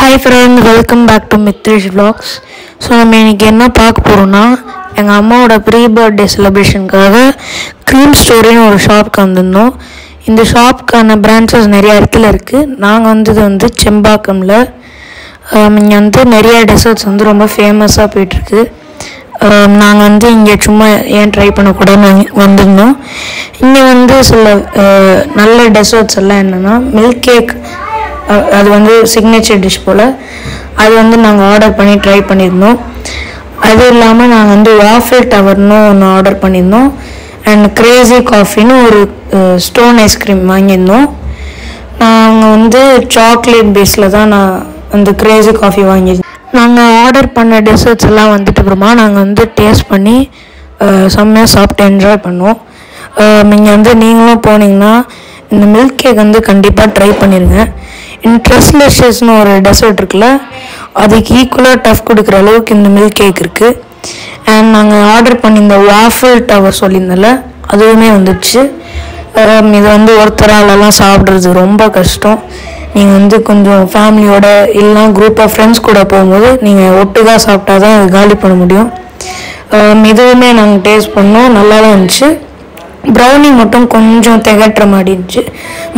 Hi friend welcome back to Mithrish vlogs so நம்ம இன்றைக்கி என்ன பார்க்க போகிறோம்னா எங்கள் அம்மாவோட ப்ரீ பர்த்டே செலிப்ரேஷனுக்காக க்ரீம் ஸ்டோரின்னு ஒரு ஷாப்க்கு வந்திருந்தோம். இந்த ஷாப்க்கான பிரான்ச்சஸ் நிறைய இடத்துல இருக்குது நாங்கள் வந்தது வந்து செம்பாக்கமில். Um, இங்கே வந்து நிறைய டெசர்ட்ஸ் வந்து ரொம்ப ஃபேமஸாக போயிட்டுருக்கு. Um, நாங்கள் வந்து இங்கே சும்மா ஏன் ட்ரை பண்ணக்கூடாதுன்னு வந்திருந்தோம். இங்கே வந்து சில uh, நல்ல டெசர்ட்ஸ் எல்லாம் என்னென்னா மில்க் கேக் அது வந்து சிக்னேச்சர் டிஷ் போல். அது வந்து நாங்கள் ஆர்டர் பண்ணி ட்ரை பண்ணியிருந்தோம். அது இல்லாமல் நாங்கள் வந்து வாஃபிள் டவர்னு ஒன்று ஆர்டர் பண்ணியிருந்தோம். அண்ட் கிரேசி காஃபின்னு ஒரு ஸ்டோன் ஐஸ்கிரீம் வாங்கியிருந்தோம். நாங்கள் வந்து சாக்லேட் பேஸில் தான் நான் வந்து கிரேசி காஃபி வாங்கியிருந்தோம். நாங்கள் ஆர்டர் பண்ண டெசர்ட்ஸ் எல்லாம் வந்துட்டு அப்புறமா நாங்கள் வந்து டேஸ்ட் பண்ணி செம்மையாக சாப்பிட்டு என்ஜாய் பண்ணோம். நீங்கள் வந்து நீங்களும் போனீங்கன்னா இந்த மில்க் கேக் வந்து கண்டிப்பாக ட்ரை பண்ணிடுங்க இன்ட்ரெஸ்ட்லெஷஸ்னு ஒரு டெசர்ட் இருக்குல்ல அதுக்கு ஈக்குவலாக டஃப் கொடுக்குற அளவுக்கு இந்த மில்க் கேக் இருக்குது அண்ட் நாங்கள் ஆர்டர் பண்ணியிருந்த வாஃபிள் டவர் சொல்லியிருந்தல அதுவுமே வந்துடுச்சு. இது வந்து ஒருத்தராலலாம் சாப்பிட்றது ரொம்ப கஷ்டம். நீங்கள் வந்து கொஞ்சம் ஃபேமிலியோட இல்லைனா குரூப் ஆஃப் ஃப்ரெண்ட்ஸ் கூட போகும்போது நீங்கள் ஒட்டுக்கா சாப்பிட்டா தான் இது காலி பண்ண முடியும். இதுவுமே நாங்கள் டேஸ்ட் பண்ணோம் நல்லா தான் இருந்துச்சு. ப்ரௌனி மட்டும் கொஞ்சம் திகட்டுற மாதிரி இருந்துச்சு.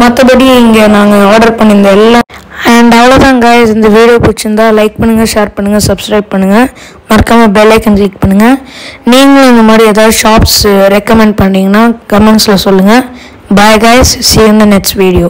மற்றபடி இங்கே நாங்கள் ஆர்டர் பண்ணியிருந்த எல்லா அவ்வளோதாங்க அவ்வளோதான் இந்த வீடியோ பிடிச்சிருந்தா லைக் பண்ணுங்கள் ஷேர் பண்ணுங்கள் சப்ஸ்கிரைப் பண்ணுங்கள் மறக்காமல் பெல் ஐக்கன் கிளிக் பண்ணுங்கள் நீங்களும் இந்த மாதிரி ஏதாவது ஷாப்ஸ் ரெக்கமெண்ட் பண்ணிங்கன்னா கமெண்ட்ஸில் சொல்லுங்கள் பாய் guys. சி இந்த நெக்ஸ்ட் வீடியோ